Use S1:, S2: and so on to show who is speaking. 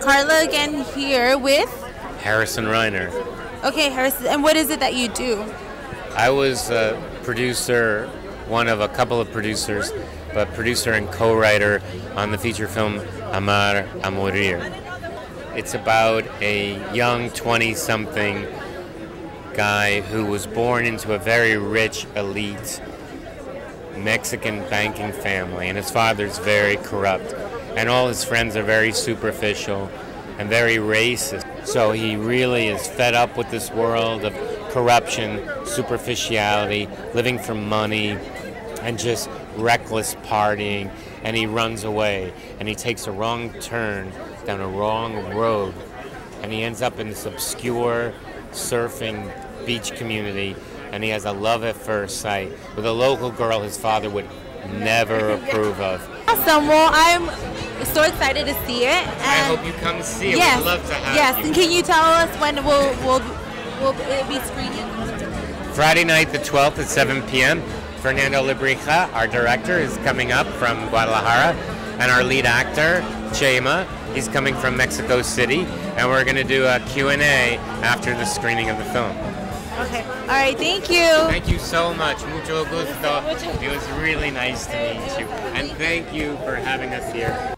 S1: Carla again here with.
S2: Harrison Reiner.
S1: Okay, Harrison, and what is it that you do?
S2: I was a producer, one of a couple of producers, but producer and co writer on the feature film Amar a Morir. It's about a young 20 something guy who was born into a very rich, elite Mexican banking family, and his father's very corrupt, and all his friends are very superficial and very racist. So he really is fed up with this world of corruption, superficiality, living for money, and just reckless partying. And he runs away, and he takes a wrong turn down a wrong road, and he ends up in this obscure surfing beach community and he has a love at first sight with a local girl his father would never approve of.
S1: Awesome. Well, I'm so excited to see it.
S2: I hope you come see it.
S1: Yes,
S2: We'd love to have
S1: yes.
S2: you.
S1: And can you tell us when we'll we'll will it be screening?
S2: Friday night, the 12th at 7 p.m. Fernando Lebrija, our director, is coming up from Guadalajara, and our lead actor, Chema, he's coming from Mexico City, and we're going to do a Q&A after the screening of the film.
S1: Okay. All right. Thank you.
S2: Thank you so much. Mucho gusto. It was really nice to meet you. And thank you for having us here.